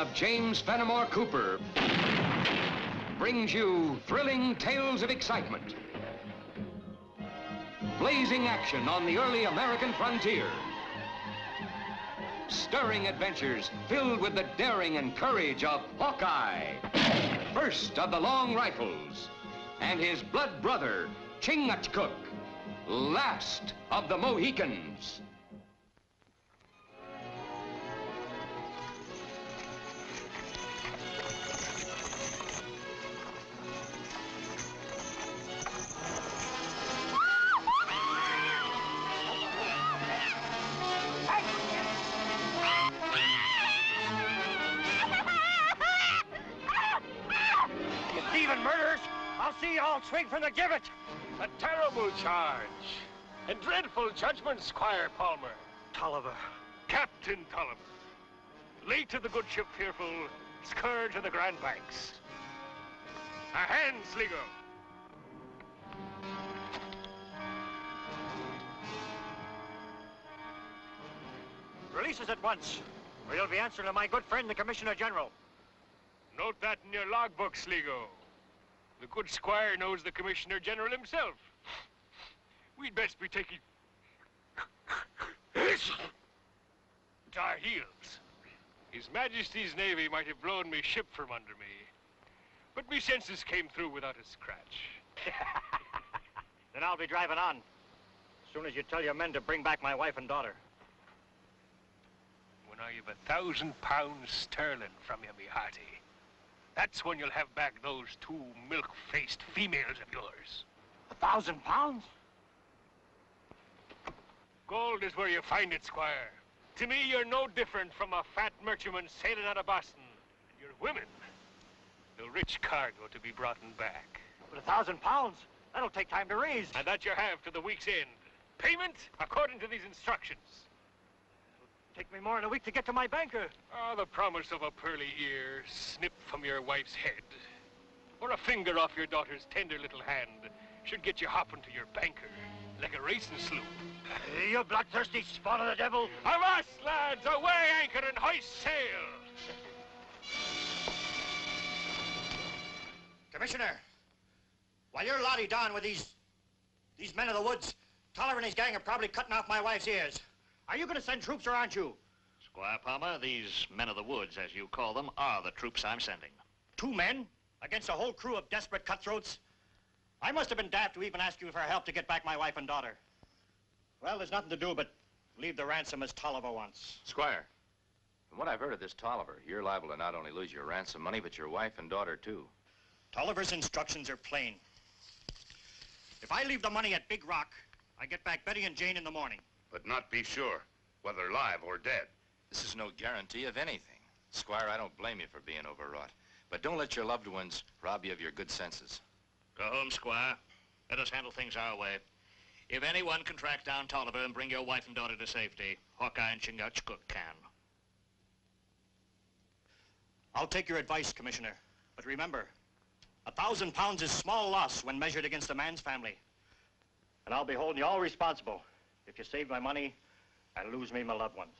of James Fenimore Cooper brings you thrilling tales of excitement, blazing action on the early American frontier, stirring adventures filled with the daring and courage of Hawkeye, first of the long rifles, and his blood brother, Chingachgook, last of the Mohicans. I'll see you all swing from the gibbet! A terrible charge. A dreadful judgment, Squire Palmer. Tolliver. Captain Tolliver. Late of the good ship Fearful, scourge of the Grand Banks. A hand, Sligo. Release us at once, or you'll be answering to my good friend, the Commissioner General. Note that in your logbook, Sligo. The good squire knows the Commissioner General himself. We'd best be taking... to our heels. His Majesty's Navy might have blown me ship from under me, but me senses came through without a scratch. Then I'll be driving on. As soon as you tell your men to bring back my wife and daughter. When I've a thousand pounds sterling from you, me hearty, that's when you'll have back those two milk-faced females of yours. A thousand pounds? Gold is where you find it, Squire. To me, you're no different from a fat merchantman sailing out of Boston. And you're women. The rich cargo to be brought in back. But a thousand pounds? That'll take time to raise. And that you have to the week's end. Payment according to these instructions. Take me more than a week to get to my banker. Ah, the promise of a pearly ear snipped from your wife's head, or a finger off your daughter's tender little hand, should get you hopping to your banker like a racing sloop. You bloodthirsty spawn of the devil. Avast, lads! Away anchor and hoist sail! Commissioner, while you're lottie down with these, these men of the woods, Tolliver and his gang are probably cutting off my wife's ears. Are you going to send troops or aren't you? Squire Palmer, these men of the woods, as you call them, are the troops I'm sending. Two men against a whole crew of desperate cutthroats? I must have been daft to even ask you for help to get back my wife and daughter. Well, there's nothing to do but leave the ransom as Tolliver wants. Squire, from what I've heard of this Tolliver, you're liable to not only lose your ransom money, but your wife and daughter, too. Tolliver's instructions are plain. If I leave the money at Big Rock, I get back Betty and Jane in the morning. But not be sure, whether alive or dead. This is no guarantee of anything. Squire, I don't blame you for being overwrought. But don't let your loved ones rob you of your good senses. Go home, Squire. Let us handle things our way. If anyone can track down Tolliver and bring your wife and daughter to safety, Hawkeye and Chingachgook can. I'll take your advice, Commissioner. But remember, a thousand pounds is small loss when measured against a man's family. And I'll be holding you all responsible if you save my money and lose me my loved ones.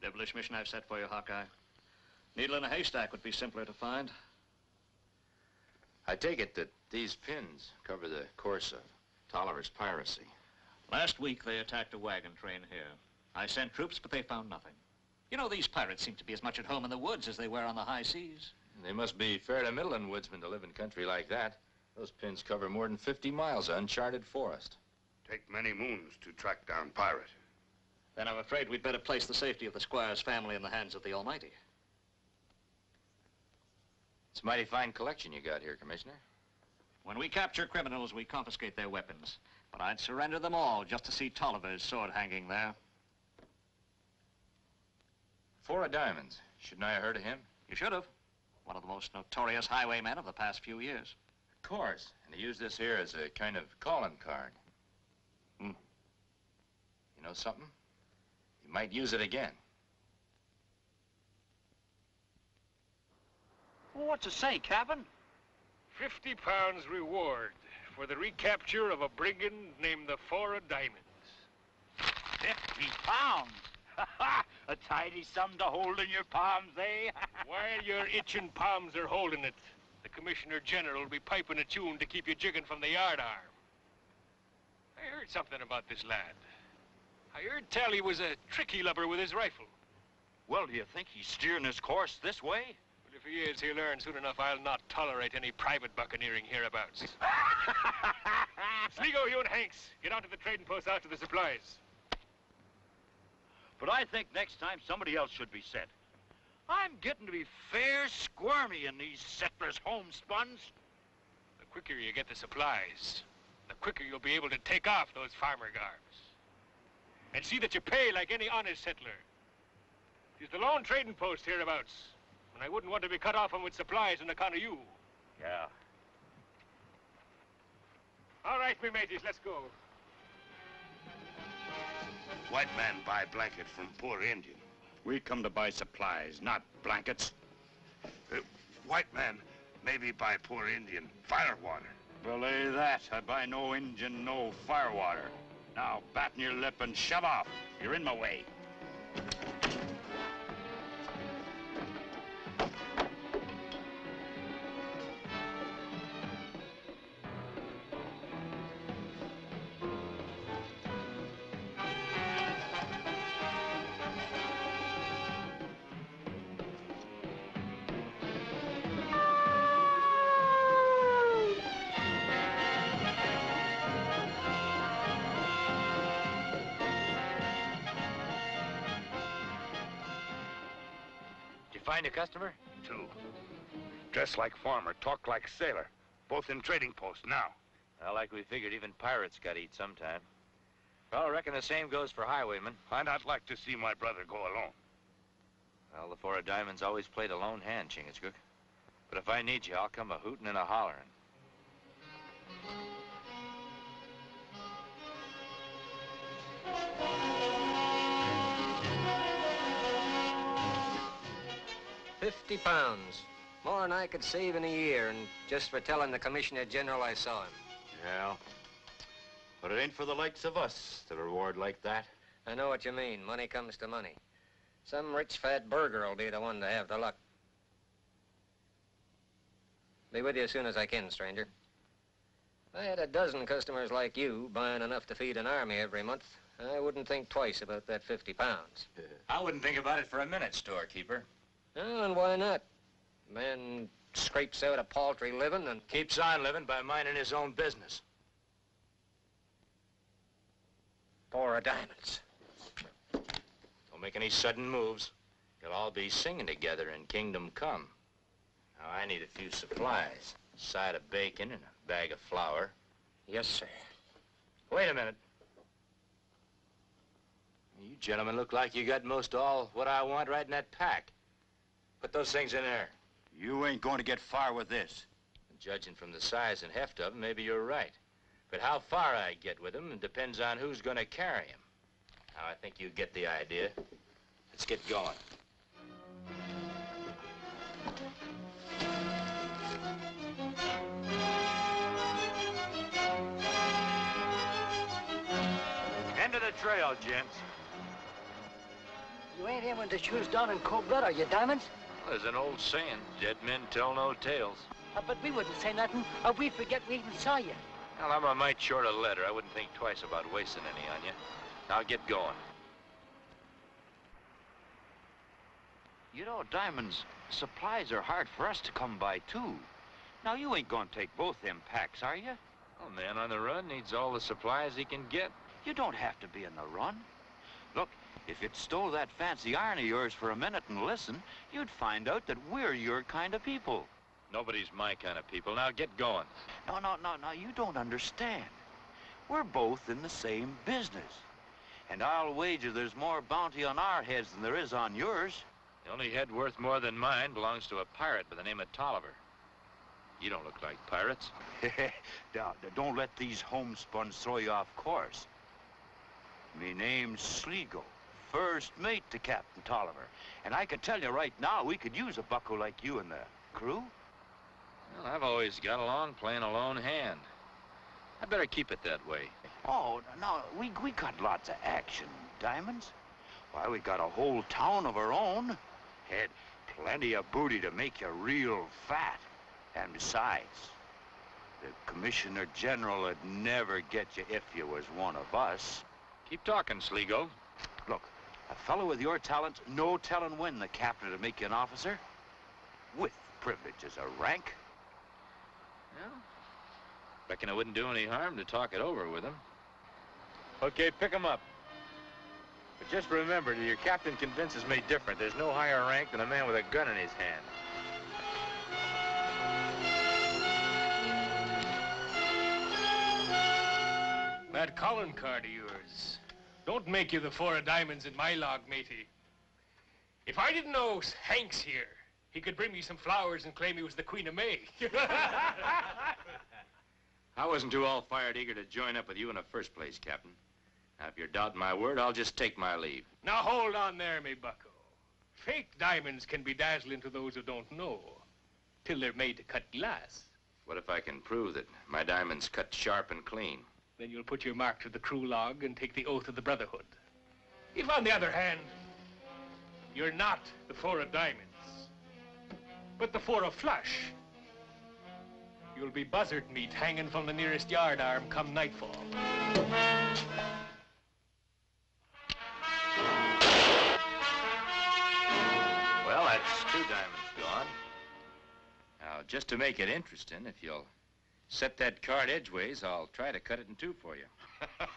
Devilish mission I've set for you, Hawkeye. Needle in a haystack would be simpler to find. I take it that these pins cover the course of Tolliver's piracy. Last week, they attacked a wagon train here. I sent troops, but they found nothing. You know, these pirates seem to be as much at home in the woods as they were on the high seas. They must be fair to middling woodsmen to live in country like that. Those pins cover more than 50 miles of uncharted forest. Take many moons to track down pirate. Then I'm afraid we'd better place the safety of the squire's family in the hands of the Almighty. It's a mighty fine collection you got here, Commissioner. When we capture criminals, we confiscate their weapons. But I'd surrender them all just to see Tolliver's sword hanging there. Four of diamonds. Shouldn't I have heard of him? You should have. One of the most notorious highwaymen of the past few years. Of course. And he used this here as a kind of calling card. Hmm. You know something? He might use it again. Well, what's it say, Captain? Fifty pounds reward for the recapture of a brigand named the Four of Diamonds. Fifty pounds. a tidy sum to hold in your palms, eh? While your itching palms are holding it, the Commissioner General will be piping a tune to keep you jigging from the yard arm. I heard something about this lad. I heard tell he was a tricky lubber with his rifle. well, do you think he's steering his course this way? But if he is, he'll learn soon enough I'll not tolerate any private buccaneering hereabouts. Sligo, you and Hanks, get out to the trading post after the supplies. But I think next time somebody else should be sent. I'm getting to be fair squirmy in these settlers' homespuns. The quicker you get the supplies, the quicker you'll be able to take off those farmer garbs. And see that you pay like any honest settler. It's the lone trading post hereabouts, and I wouldn't want to be cut off 'em with supplies on account of you. Yeah. All right, me mateys, let's go. White man buy blanket from poor Indian. We come to buy supplies, not blankets. Uh, white man maybe buy poor Indian fire firewater. Belay that. I buy no Indian, no firewater. Now, batten your lip and shove off. You're in my way. Dress like farmer, talk like sailor. Both in trading post now. Well, like we figured, even pirates got to eat sometime. Well, I reckon the same goes for highwaymen. I'd not like to see my brother go alone. Well, the Four of Diamonds always played a lone hand, Chingachgook. But if I need you, I'll come a hootin' and a hollerin'. Fifty pounds. More than I could save in a year, and just for telling the Commissioner General I saw him. Yeah. But it ain't for the likes of us to reward like that. I know what you mean. Money comes to money. Some rich fat burgher will be the one to have the luck. Be with you as soon as I can, stranger. If I had a dozen customers like you buying enough to feed an army every month, I wouldn't think twice about that 50 pounds. I wouldn't think about it for a minute, storekeeper. Oh, and why not? Man scrapes out a paltry living and Keeps on living by minding his own business. Four of diamonds. Don't make any sudden moves. You'll all be singing together in Kingdom Come. Now, I need a few supplies. A side of bacon and a bag of flour. Yes, sir. Wait a minute. You gentlemen look like you got most all what I want right in that pack. Put those things in there. You ain't going to get far with this. Judging from the size and heft of 'em, maybe you're right. But how far I get with 'em depends on who's going to carry 'em. Now, I think you get the idea. Let's get going. End of the trail, gents. You ain't aiming to shoot us down in cold blood, are you, Diamonds? There's an old saying, dead men tell no tales. Uh, but we wouldn't say nothing or we'd forget we even saw you. Well, I'm a mite short a letter. I wouldn't think twice about wasting any on you. Now get going. You know, Diamonds, supplies are hard for us to come by, too. Now, you ain't gonna take both them packs, are you? A man on the run needs all the supplies he can get. You don't have to be in the run. Look, if you'd stole that fancy iron of yours for a minute and listen, you'd find out that we're your kind of people. Nobody's my kind of people. Now get going. No, no, no, no, you don't understand. We're both in the same business. And I'll wager there's more bounty on our heads than there is on yours. The only head worth more than mine belongs to a pirate by the name of Tolliver. You don't look like pirates. now, don't let these homespuns throw you off course. Me name's Sligo, first mate to Captain Tolliver. And I can tell you right now, we could use a bucko like you in the crew. Well, I've always got along playing a lone hand. I better keep it that way. Oh, no, we, we got lots of action, diamonds? Why, we got a whole town of our own. Had plenty of booty to make you real fat. And besides, the Commissioner General would never get you if you was one of us. Keep talking, Sligo. Look, a fellow with your talent, no telling when the captain will make you an officer. With privileges of rank. Well, reckon it wouldn't do any harm to talk it over with him. Okay, pick him up. But just remember, till your captain convinces me different, there's no higher rank than a man with a gun in his hand. That Colin card of yours don't make you the four of diamonds in my log, matey. If I didn't know Hanks here, he could bring me some flowers and claim he was the Queen of May. I wasn't too all-fired eager to join up with you in the first place, Captain. Now, if you're doubting my word, I'll just take my leave. now hold on there, me bucko. Fake diamonds can be dazzling to those who don't know, till they're made to cut glass. What if I can prove that my diamond's cut sharp and clean? Then you'll put your mark to the crew log and take the oath of the Brotherhood. If, on the other hand, you're not the four of diamonds, but the four of flush, you'll be buzzard meat hanging from the nearest yard arm come nightfall. Well, that's two diamonds gone. Now, just to make it interesting, if you'll set that card edgeways, I'll try to cut it in two for you.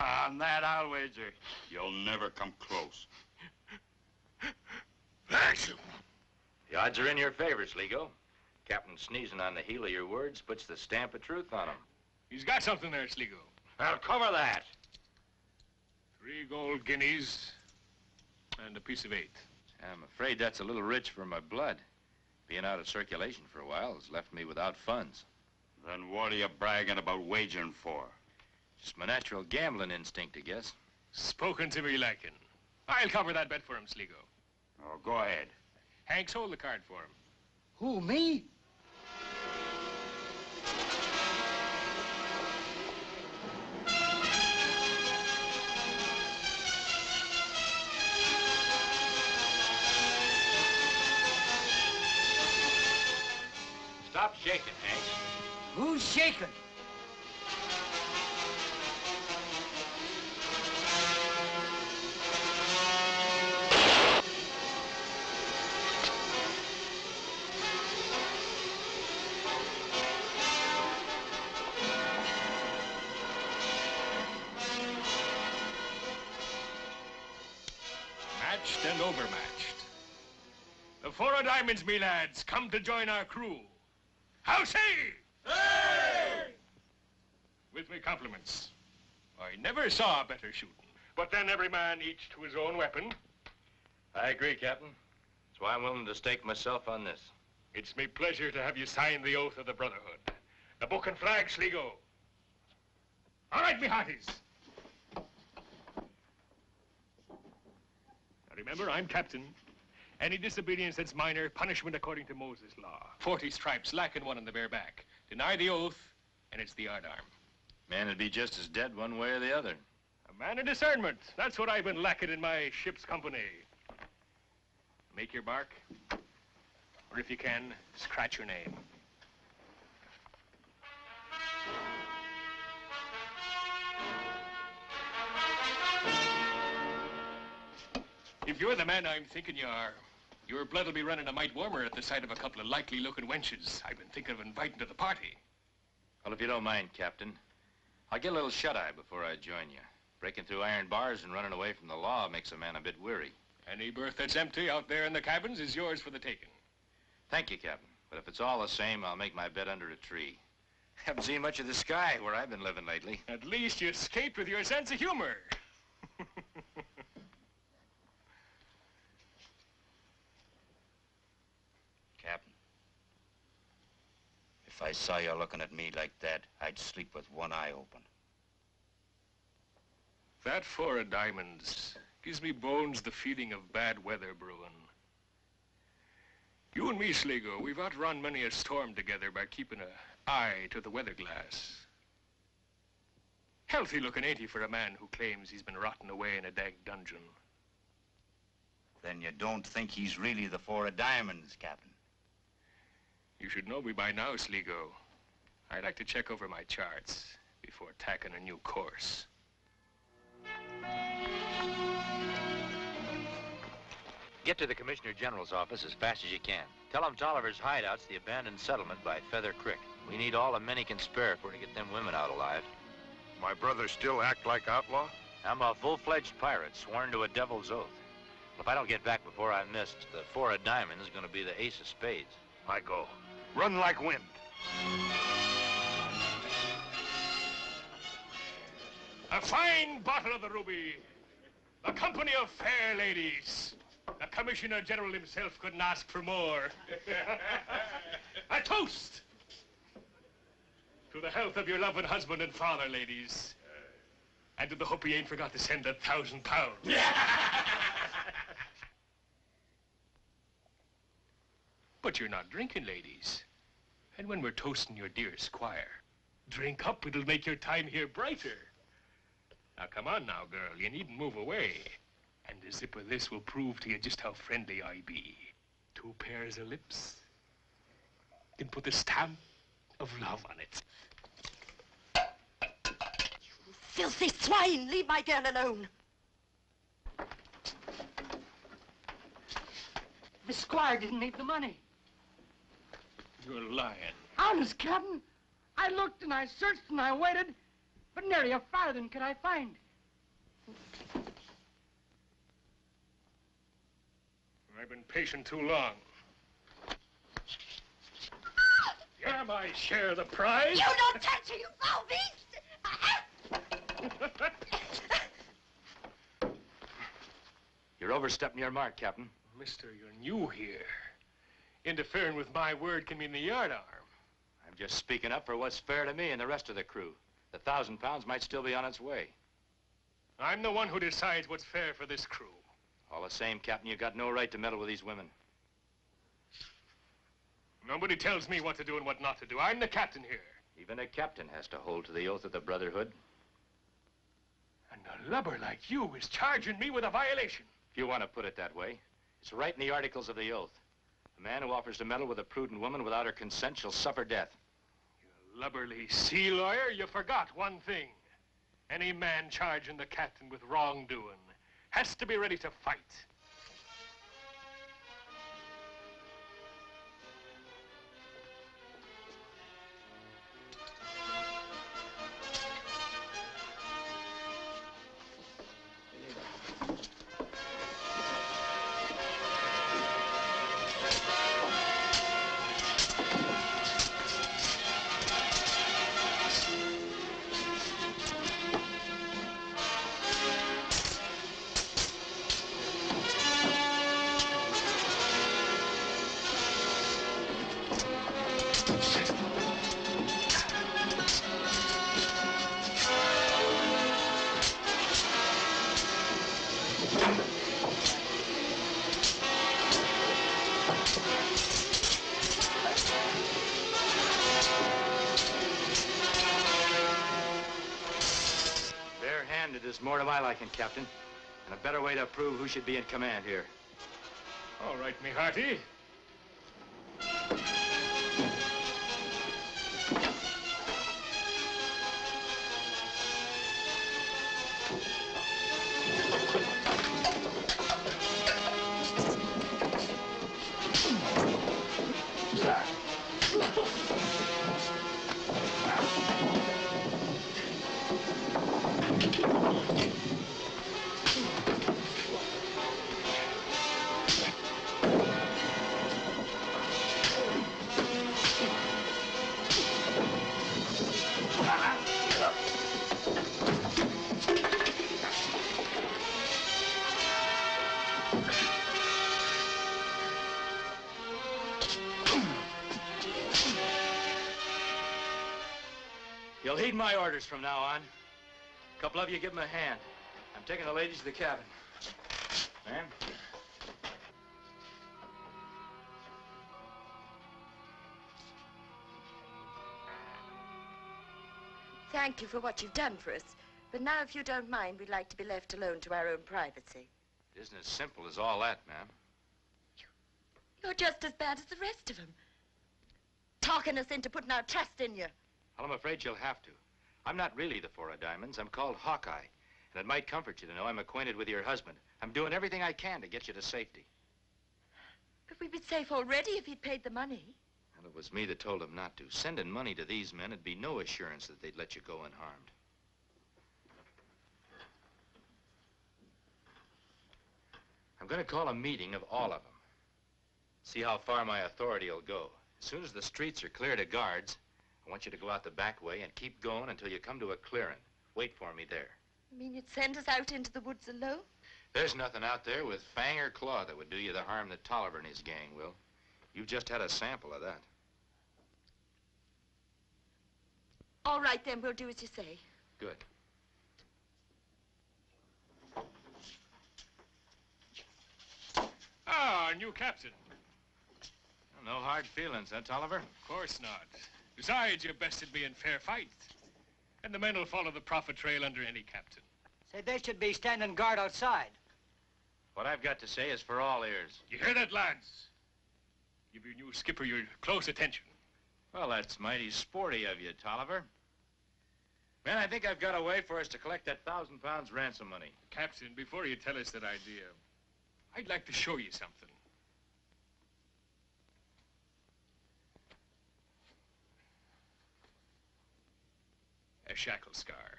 On that, I'll wager you'll never come close. Thanks. The odds are in your favor, Sligo. Captain sneezing on the heel of your words puts the stamp of truth on 'em. He's got something there, Sligo. I'll cover that. Three gold guineas and a piece of eight. I'm afraid that's a little rich for my blood. Being out of circulation for a while has left me without funds. Then what are you bragging about wagering for? Just my natural gambling instinct, I guess. Spoken to me liking. I'll cover that bet for him, Sligo. Oh, go ahead. Hanks, hold the card for him. Who, me? Stop shaking, Hanks. Who's shaking? Matched and overmatched. The four of diamonds, me lads, come to join our crew. How say? Hey! With me compliments. I never saw better shooting. But then every man each to his own weapon. I agree, Captain. That's why I'm willing to stake myself on this. It's me pleasure to have you sign the oath of the Brotherhood. The book and flag, Sligo. All right, me hearties. Now remember, I'm captain. Any disobedience that's minor, punishment according to Moses' law. Forty stripes, lacking one on the bare back. Deny the oath, and it's the yard arm. Man would be just as dead one way or the other. A man of discernment. That's what I've been lacking in my ship's company. Make your mark, or if you can, scratch your name. If you're the man I'm thinking you are, your blood will be running a mite warmer at the sight of a couple of likely-looking wenches I've been thinking of inviting to the party. Well, if you don't mind, Captain, I'll get a little shut-eye before I join you. Breaking through iron bars and running away from the law makes a man a bit weary. Any berth that's empty out there in the cabins is yours for the taking. Thank you, Captain. But if it's all the same, I'll make my bed under a tree. Haven't seen much of the sky where I've been living lately. At least you escaped with your sense of humor. If I saw you looking at me like that, I'd sleep with one eye open. That four of diamonds gives me bones the feeling of bad weather brewing. You and me, Sligo, we've outrun many a storm together by keeping an eye to the weather glass. Healthy looking, ain't he, for a man who claims he's been rotting away in a dag dungeon? Then you don't think he's really the Four of Diamonds, Captain? You should know me by now, Sligo. I'd like to check over my charts before tacking a new course. Get to the Commissioner General's office as fast as you can. Tell him Tolliver's hideout's the abandoned settlement by Feather Creek. We need all the men he can spare for to get them women out alive. My brother still act like outlaw? I'm a full-fledged pirate, sworn to a devil's oath. If I don't get back before I'm missed, the four of diamonds is going to be the ace of spades. I go. Run like wind. A fine bottle of the ruby. A company of fair ladies. The Commissioner General himself couldn't ask for more. a toast! To the health of your loving husband and father, ladies. And to the hope he ain't forgot to send a thousand pounds. But you're not drinking, ladies. And when we're toasting your dear squire, drink up, it'll make your time here brighter. Now, come on now, girl, you needn't move away. And the zip of this will prove to you just how friendly I be. Two pairs of lips. Then put the stamp of love on it. You Filthy swine! Leave my girl alone. The squire didn't need the money. You're lying. Honest, Captain. I looked and I searched and I waited, but nary a farthing could I find. I've been patient too long. You're my share of the prize. You don't touch her, you foul beast! You're overstepping your mark, Captain. Mister, you're new here. Interfering with my word can mean the yardarm. I'm just speaking up for what's fair to me and the rest of the crew. The thousand pounds might still be on its way. I'm the one who decides what's fair for this crew. All the same, Captain, you've got no right to meddle with these women. Nobody tells me what to do and what not to do. I'm the captain here. Even a captain has to hold to the oath of the Brotherhood. And a lubber like you is charging me with a violation. If you want to put it that way. It's right in the articles of the oath. A man who offers to meddle with a prudent woman without her consent shall suffer death. You lubberly sea lawyer, you forgot one thing. Any man charging the captain with wrongdoing has to be ready to fight. Captain. And a better way to prove who should be in command here. All right, me hearty. Heed my orders from now on. A couple of you give 'em a hand. I'm taking the ladies to the cabin. Ma'am? thank you for what you've done for us. But now, if you don't mind, we'd like to be left alone to our own privacy. It isn't as simple as all that, ma'am. You're just as bad as the rest of them. Talking us into putting our trust in you. Well, I'm afraid you'll have to. I'm not really the Four of Diamonds. I'm called Hawkeye. And it might comfort you to know I'm acquainted with your husband. I'm doing everything I can to get you to safety. But we'd be safe already if he'd paid the money. Well, it was me that told him not to. Sending money to these men would be no assurance that they'd let you go unharmed. I'm going to call a meeting of all of them. See how far my authority will go. As soon as the streets are cleared of guards, I want you to go out the back way and keep going until you come to a clearing. Wait for me there. You mean you'd send us out into the woods alone? There's nothing out there with fang or claw that would do you the harm that Tolliver and his gang will. You've just had a sample of that. All right, then, we'll do as you say. Good. Ah, our new captain. No hard feelings, huh, Tolliver? Of course not. Besides, you're best at being fair fight. And the men will follow the profit trail under any captain. Say, they should be standing guard outside. What I've got to say is for all ears. You hear that, lads? Give your new skipper your close attention. Well, that's mighty sporty of you, Tolliver. Man, I think I've got a way for us to collect that thousand pounds ransom money. Captain, before you tell us that idea, I'd like to show you something. A shackle scar.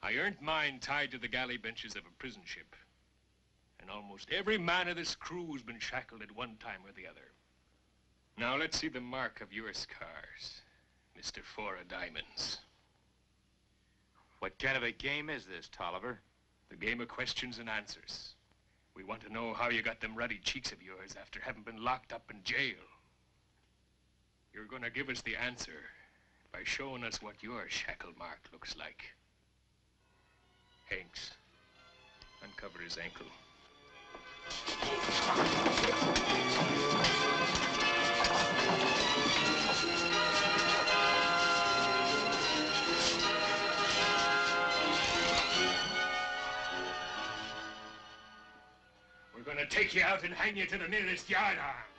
I earned mine tied to the galley benches of a prison ship. And almost every man of this crew's been shackled at one time or the other. Now let's see the mark of your scars, Mr. Four of Diamonds. What kind of a game is this, Tolliver? The game of questions and answers. We want to know how you got them ruddy cheeks of yours after having been locked up in jail. You're going to give us the answer by showing us what your shackle mark looks like. Hanks, uncover his ankle. We're going to take you out and hang you to the nearest yardarm.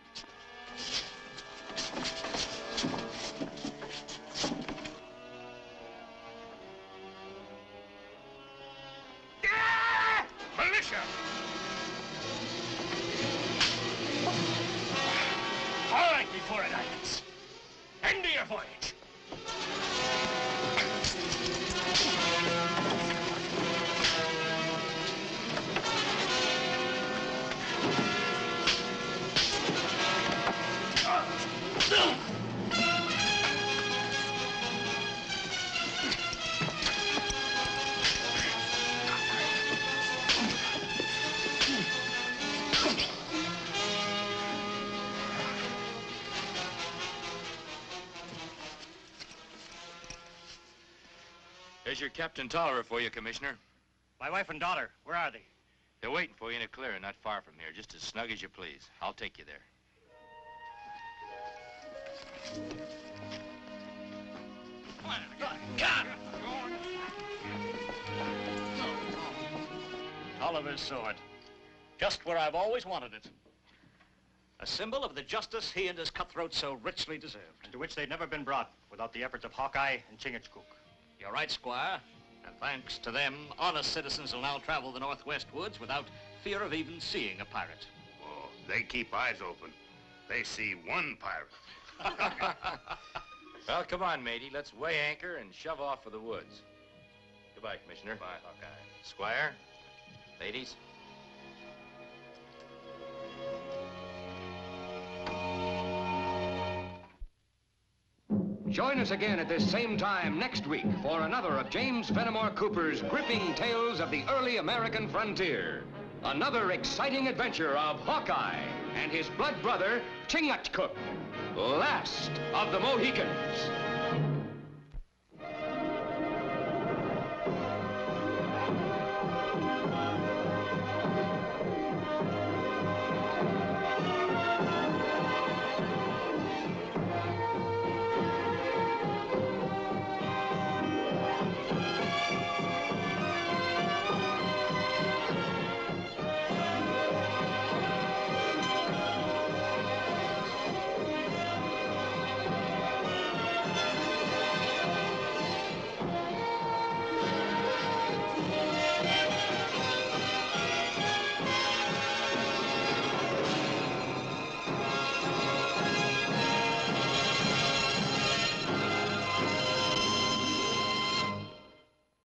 There's your Captain Tolliver for you, Commissioner. My wife and daughter, where are they? They're waiting for you in a clearing not far from here, just as snug as you please. I'll take you there. Tolliver's sword. Just where I've always wanted it. A symbol of the justice he and his cutthroats so richly deserved. To which they'd never been brought without the efforts of Hawkeye and Chingachgook. You're right, Squire. And thanks to them, honest citizens will now travel the Northwest woods without fear of even seeing a pirate. Oh, they keep eyes open. They see one pirate. Well, come on, matey. Let's weigh anchor and shove off for the woods. Goodbye, Commissioner. Bye, Hawkeye. Squire, ladies. Join us again at this same time next week for another of James Fenimore Cooper's gripping tales of the early American frontier. Another exciting adventure of Hawkeye and his blood brother, Chingachgook, last of the Mohicans.